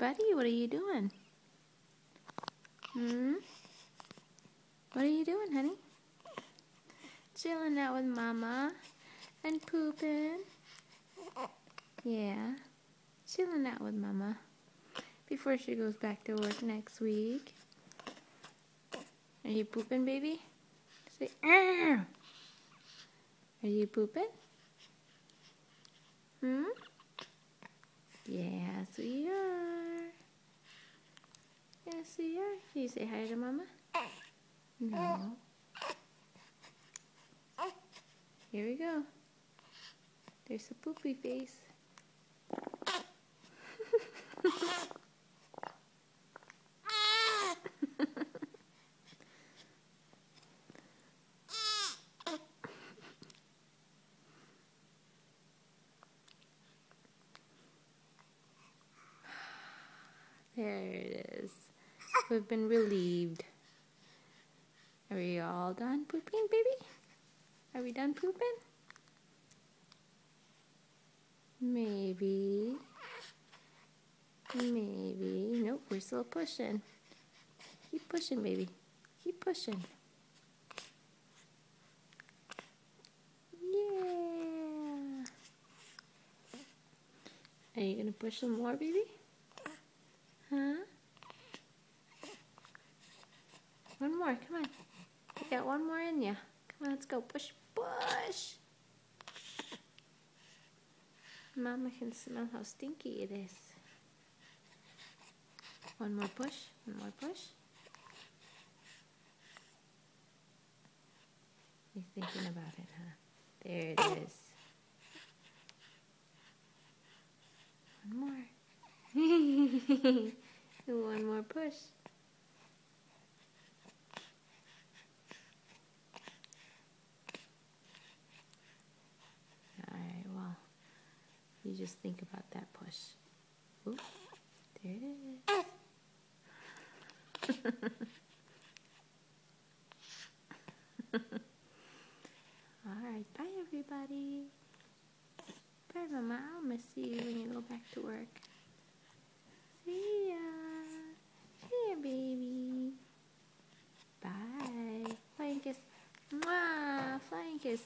Buddy, what are you doing? Hmm? What are you doing, honey? Chilling out with Mama and pooping. Yeah, chilling out with Mama before she goes back to work next week. Are you pooping, baby? Say! Are you pooping? Hmm? Are. We are. Can you say hi to Mama? No. Here we go. There's a poopy face. There it is. We've been relieved. Are we all done pooping, baby? Are we done pooping? Maybe. Maybe. Nope, we're still pushing. Keep pushing, baby. Keep pushing. Yeah. Are you going to push some more, baby? Huh? One more, come on. You one more in you. Come on, let's go. Push, push. Mama can smell how stinky it is. One more push, one more push. You're thinking about it, huh? There it is. One more. One more push. Alright, well, you just think about that push. Oop, there it is. Alright, bye everybody. Bye mama, I'll miss you when you go back to work. See ya. See ya, baby. Bye. Flying kiss. Mwah. Flying kiss.